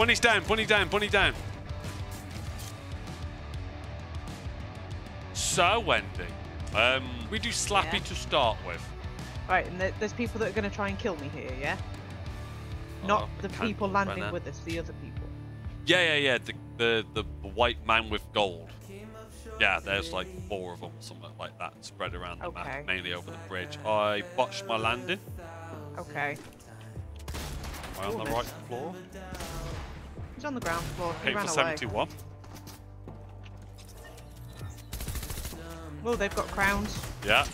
Bunny's down, bunny down, bunny down. So, Wendy, um, we do Slappy Yeah. to start with. Right, and there's people that are going to try and kill me here, yeah? Not Oh, the people landing with us, the other people. Yeah, yeah, yeah. The, the the white man with gold. Yeah, there's like four of them, or something like that, spread around the Okay. map, mainly over the bridge. I botched my landing. Okay. Am I on the right floor? He's on the ground floor. He ran for away. 71. Oh, they've got crowns. Yeah.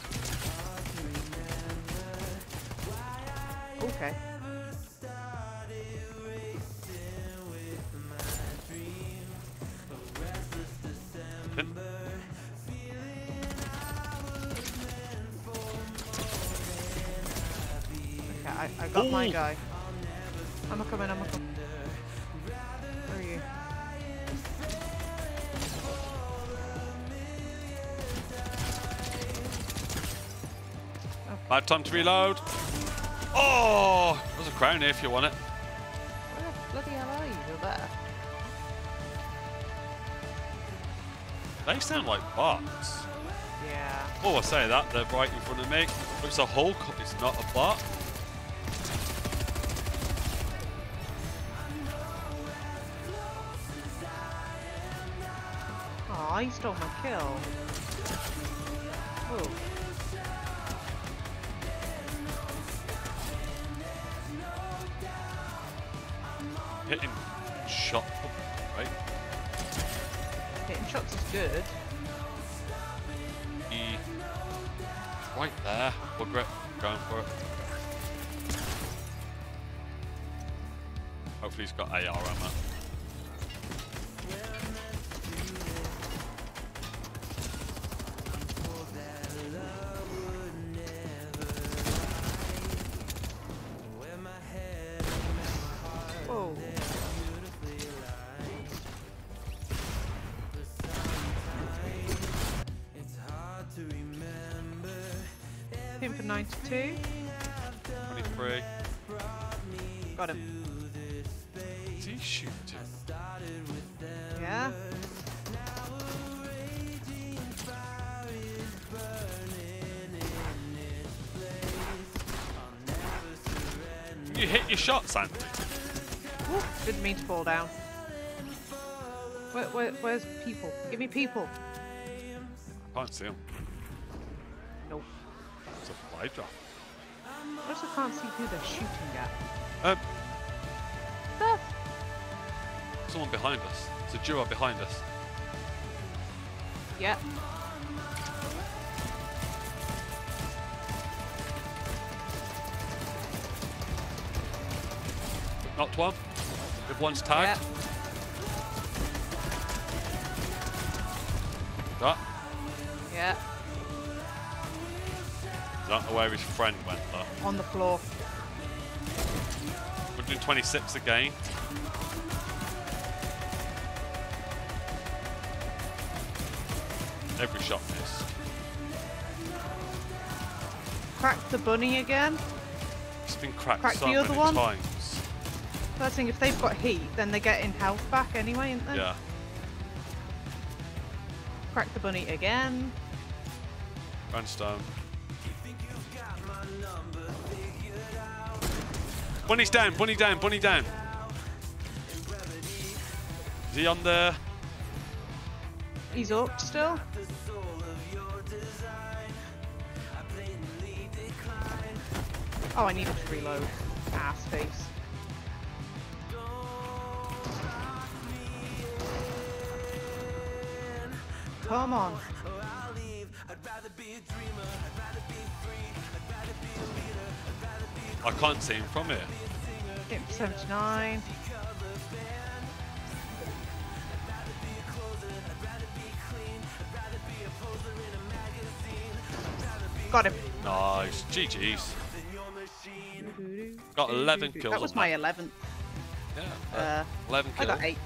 Okay. Okay, I, I got my Ooh. guy. I'm a coming, I'm a coming. Bad time to reload. Oh, there's a crown here if you want it. Where the bloody hell are you? You're there. They sound like bots. Yeah. Oh, I say that, they're right in front of me. It's a Hulk, it's not a bot. Aw, he stole my kill. Hitting shot, right? Hitting shots is good. He, right there. Bugger it. Going for it. Hopefully he's got AR ammo. Him for 92. 23. Got him. Is he shooting? Yeah. You hit your shot, Andy. Ooh, didn't mean to fall down. Where, where, where's people? Give me people. I can't see him. Nope. A drop. I also can't see who they're shooting at. Um, Ah, someone behind us. It's a duo behind us. Yep. Knocked one. If one's tagged. Yep. That. Yeah. Don't know where his friend went though. On the floor. We're doing 26 again. Every shot missed. Cracked the bunny again. It's been cracked Crack so the other many one? times. First thing, if they've got heat, then they're getting health back anyway, aren't they? Yeah. Crack the bunny again. Grandstone. Bunny's down, bunny down, bunny down. Is he on the... He's up still. Oh, I needed to reload. Ass face. Come on. I can't see him from here. Hit 79. Got him. Nice. GG's. Got 11 kills That was my 11th. Yeah. Uh, 11 I kills. got 8.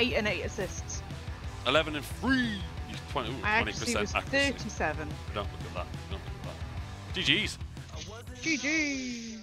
8 and 8 assists. 11 and 3. You 20, ooh, I 20% actually was accuracy. 37. Don't look at that. Don't look at that. GG's. GG!